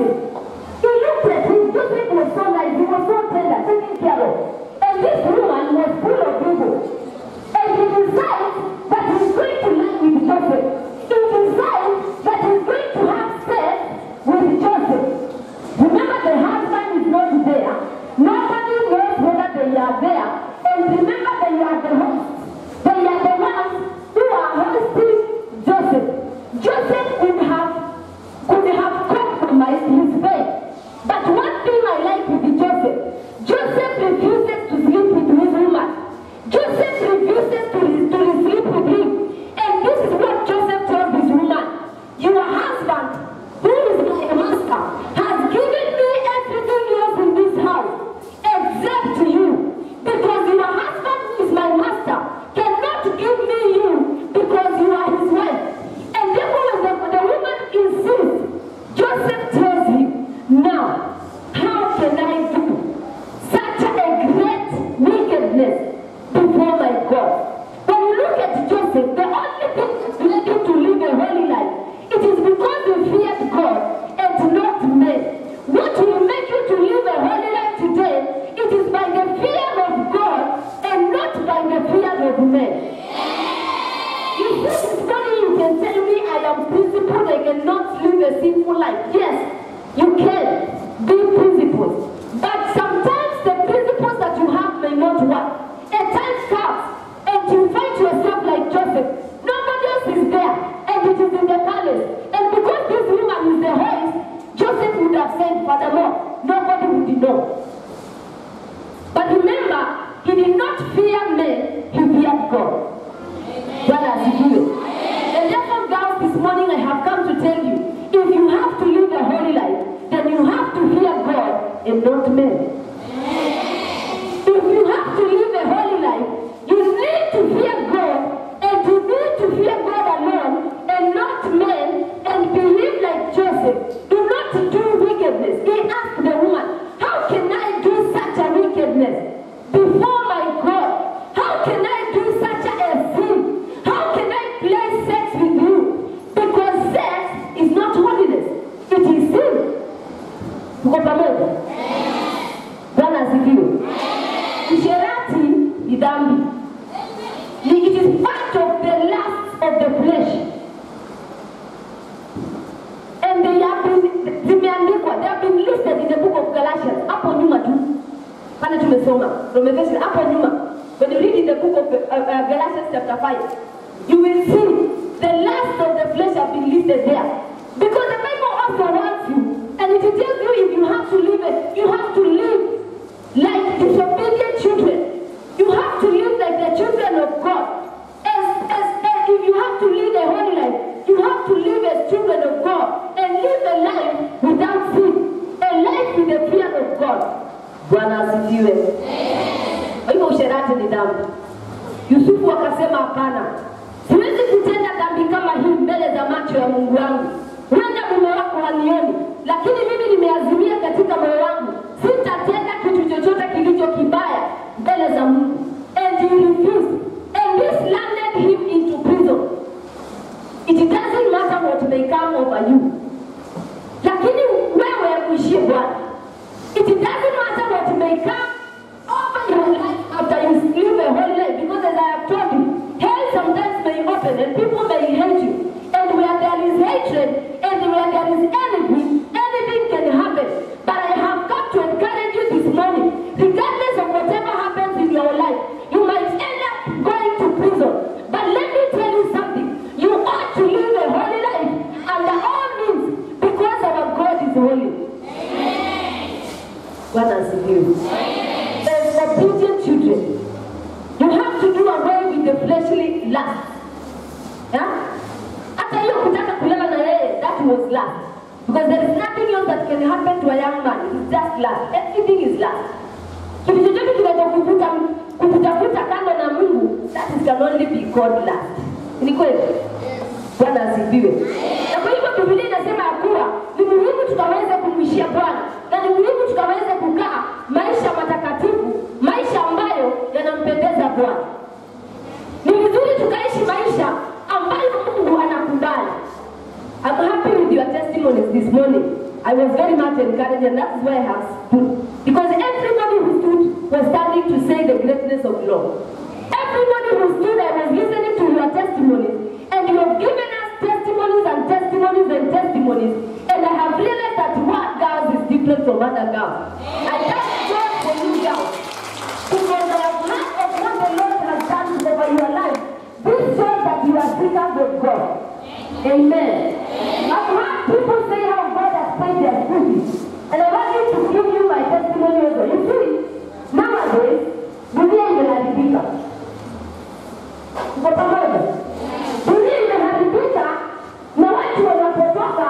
Thank you. sinful life. Yes, you can. Be uh, uh, Galatians chapter 5, you will see the last of the flesh have been listed there. Because the people also wants you. And it tells you if you have to live it, you have to live like disobedient children. You have to live like the children of God. As, as, as if you have to live a holy life, you have to live as children of God and live a life without sin, a life with the fear of God. Bwana asifiwe. Hivyo usherati ni dhambi. Yusufu akasema hapana, siwezi kutenda dhambi kama hii mbele za macho ya Mungu wangu. Huenda mume wako hanioni, lakini mimi nimeazimia katika moyo wangu sitatenda kitu chochote kilicho kibaya mbele za Mungu. And he refused. And this landed him into prison. It doesn't matter what may come over you. Lakini wewe uishie Bwana. It doesn't matter what may come over your life after you live a holy life because as I have told you, hell sometimes may open and people may hate you. And where there is hatred and where there is envy, anything can happen. But I have come to encourage you this morning, regardless of whatever happens in your life, you might end up going to prison. But let me tell you something. You ought to live a holy life under all means because our God is holy. Bwana asifiwe. As obedient children, you have to do away with the fleshly lust. Hata hiyo kutaka kulala na yeye, that was lust. Because there is nothing else that can happen to a young man. It's just lust. Everything is lust. Kitu chochote kinachokuvuta kukutafuta kando na Mungu, that is can only be God lust. Ni kweli? Bwana asifiwe. Na kwa hivyo Biblia inasema ya kuwa ni muhimu tukaweze kumwishia Bwana na ni muhimu tukaweze kukaa maisha matakatifu, maisha ambayo yanampendeza Bwana. Ni vizuri tukaishi maisha ambayo Mungu anakubali. I'm happy with your testimonies this morning. I was very much encouraged, and that's why I have stood. Because everybody who stood was standing to say the greatness of Lord. Everybody who stood, I was listening to your testimonies, and you have given us testimonies and testimonies and testimonies. And I have realized that what different from other girls. I thank God for you girls. Because I have heard of what the Lord has done over your life. This shows that you are seekers of God. Amen. I've heard people say how God has paid their fees. And I want you to give you my testimony also. You see, nowadays, dunia imeharibika. Tuko pamoja? Dunia imeharibika na watu wanapotoka,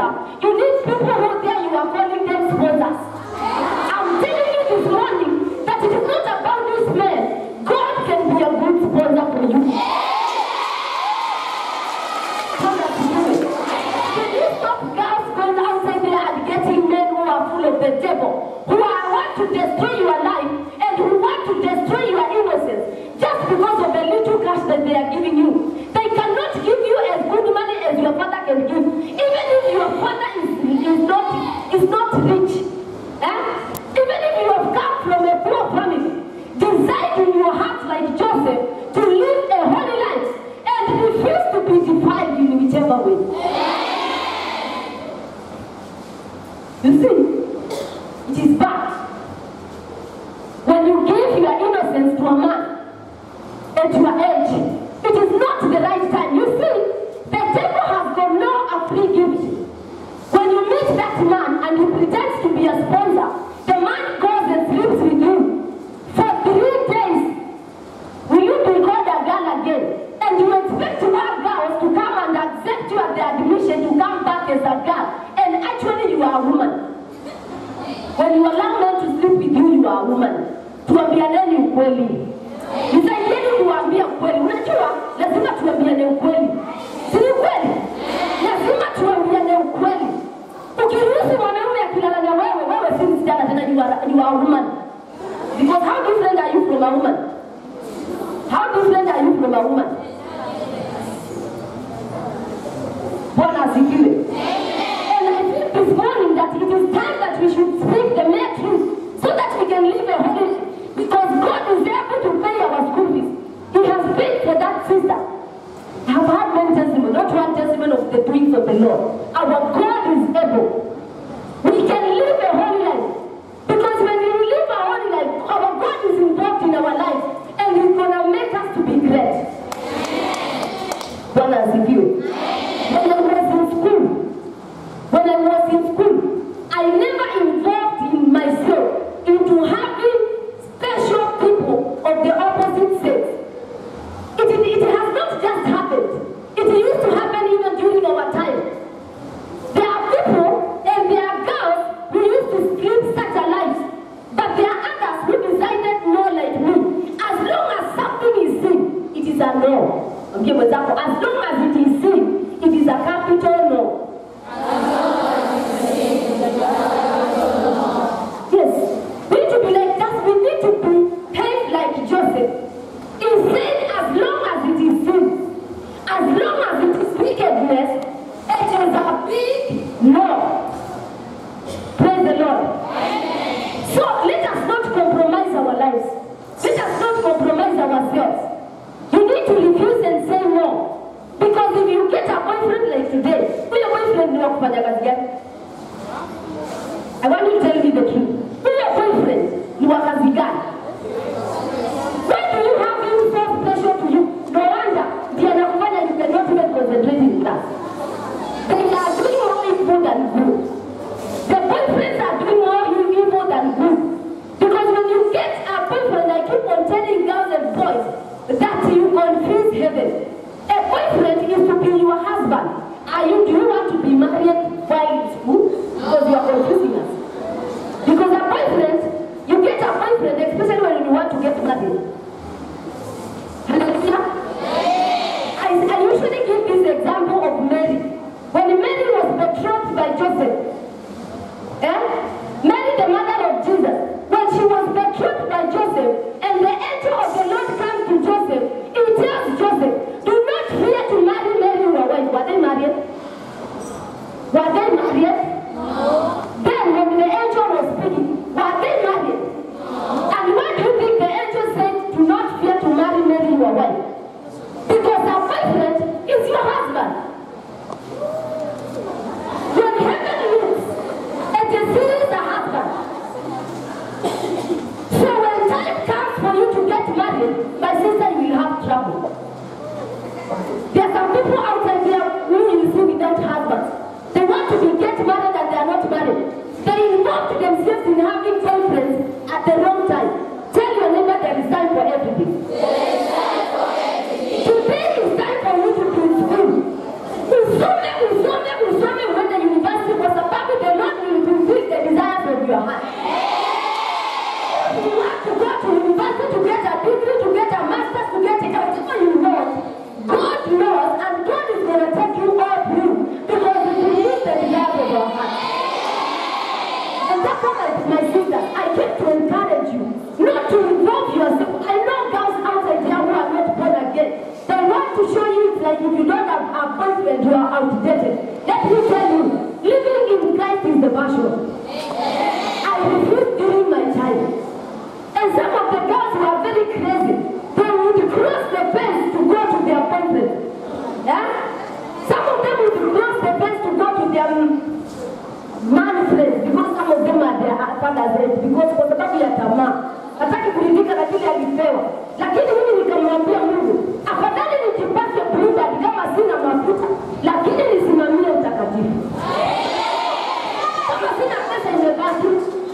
You need people who tell there, you are calling them brothers. Assim, tuambiane ukweli, si ni kweli? Lazima tuambiane ukweli. Ukiruhusu mwanaume akilala na wewe, wewe si msichana tena, you are, you are woman. Because how different are you from a woman? How different are you from a woman? Bwana asifiwe. And I feel this morning that it is time that we should speak the mere truth so that we can live a holy because God is able to pay our school fees. He has paid for that sister one decimal of the doings of the Lord. Our God is able boys that you confuse heaven. A boyfriend is to be your husband. Are you, do you want to be married while in school? Because you are confusing us. Because a boyfriend, you get a boyfriend, especially when you want to get married. Hallelujah. I, I usually give this example of Mary. When Mary was betrothed by Joseph, eh? Mary, the mother of Jesus, when she was betrothed by Joseph, and the them manfriends because some of them are their fathers head because kwa sababu ya tamaa hataki kuridhika na kile alipewa. Lakini mimi nikamwambia Mungu, afadhali nijipake blinded kama sina mafuta, lakini nisimamie utakatifu. Kama sina pesa imebaki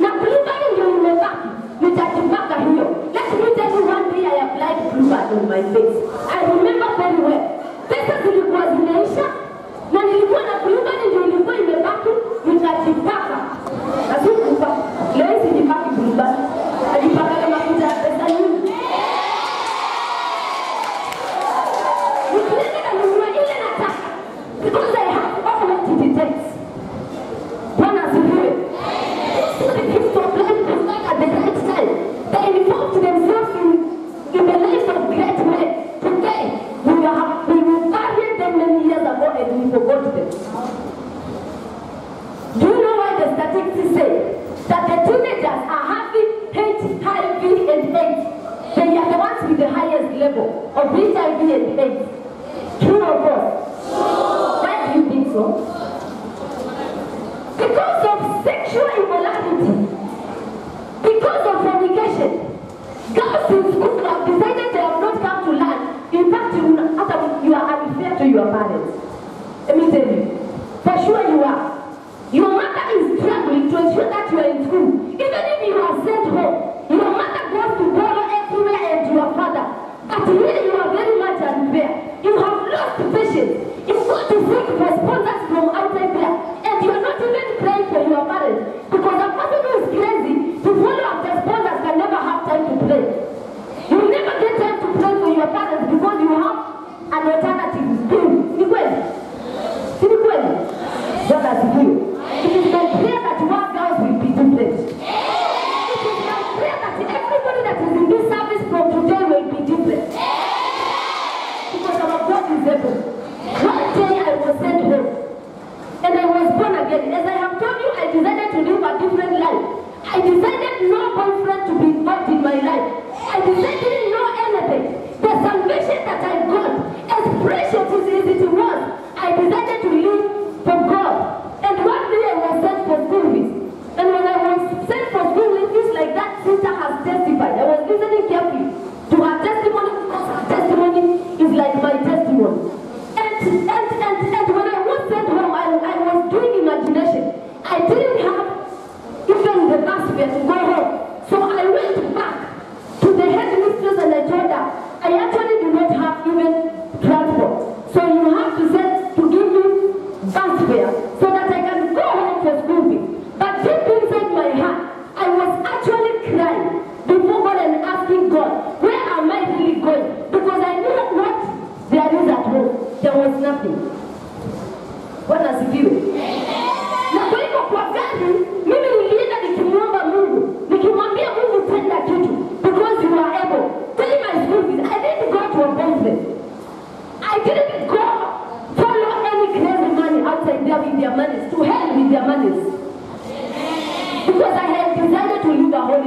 na blinded ndio imebaki, nitajipaka hiyo. Let me tell you one day I applied blinded on my face. I remember very well, pesa zilikuwa zinaisha Thank you. you parents. Let me tell you, for sure you are. Your mother is struggling to ensure that you are in school. Even if you are sent home, your mother goes to borrow everywhere and your father. But really, you are very much unfair. You have lost patience. You got to think responsibility.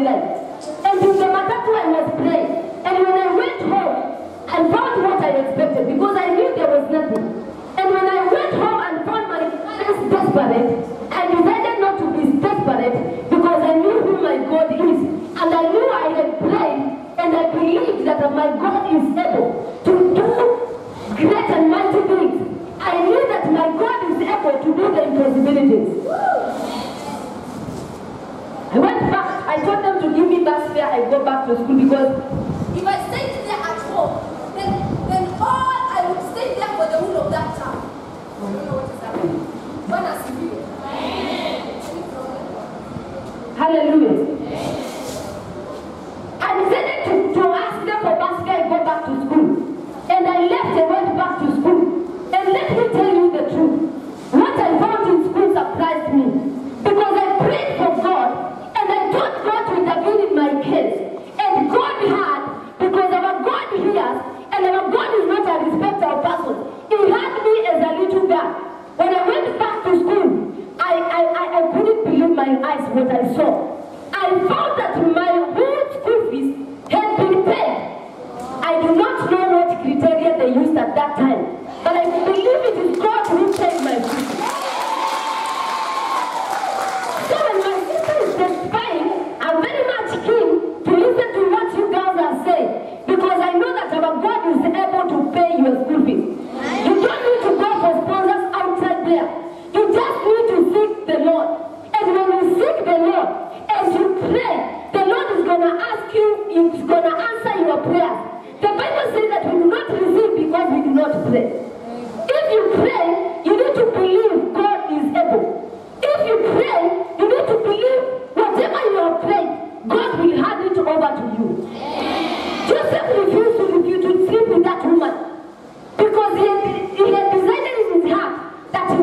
And to the matatu I must praying. And when I went home, I found what I expected. Hallelujah.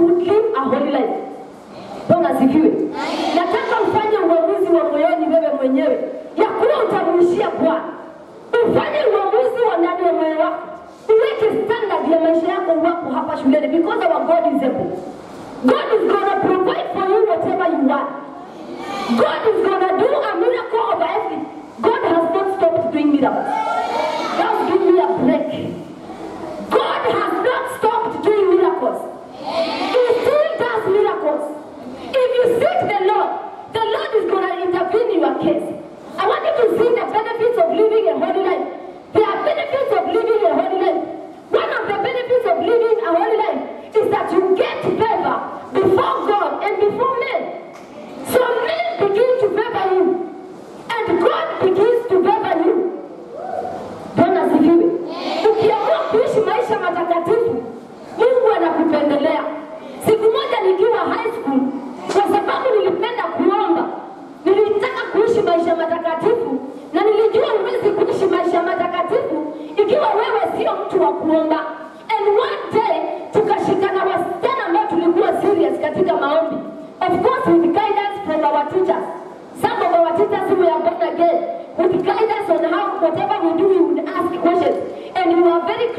would live a holy life. Bwana asifiwe. Nataka ufanye uamuzi wa moyoni wewe mwenyewe ya kuwa utamrudishia Bwana. Ufanye uamuzi wa ndani ya moyo wako, uweke standard ya maisha yako wako hapa shuleni, because our God is able. God is gonna provide for you whatever you want. God is gonna do a miracle over everything. God has not stopped doing miracles. seek the Lord, the Lord is going to intervene in your case. I want you to see the benefits of living a holy life. There are benefits of living a holy life. One of the benefits of living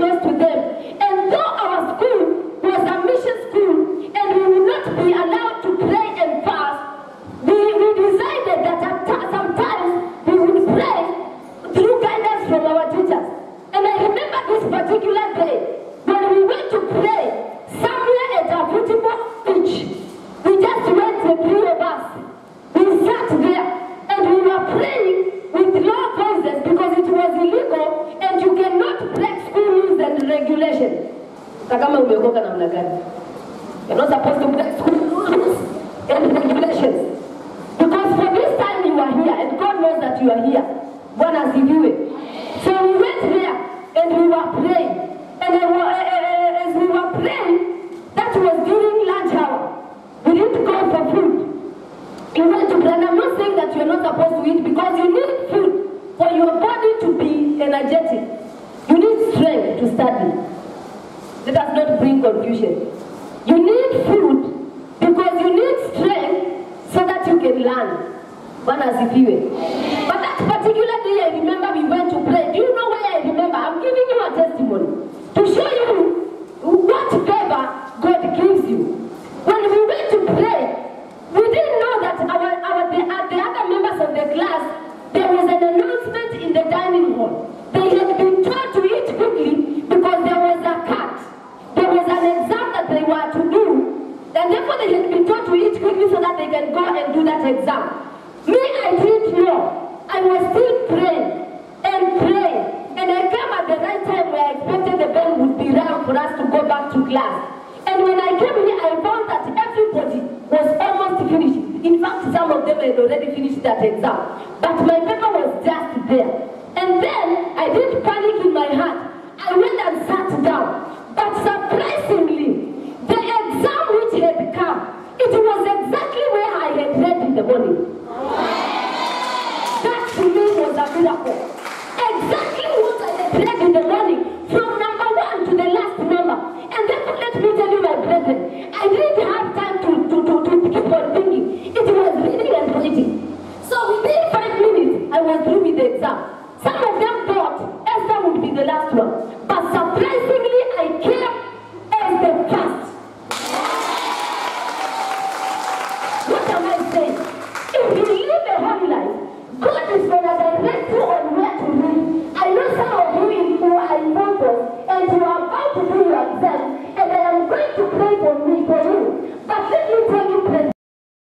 close to them. were praying. And were, uh, as we were praying, that was during lunch hour. We need to go for food. You went to pray. And I'm not saying that you're not supposed to eat because you need food for your body to be energetic. You need strength to study. Let us not bring confusion. You need food because you need strength so that you can learn. Bwana asifiwe. Miracle. Exactly what I read in the morning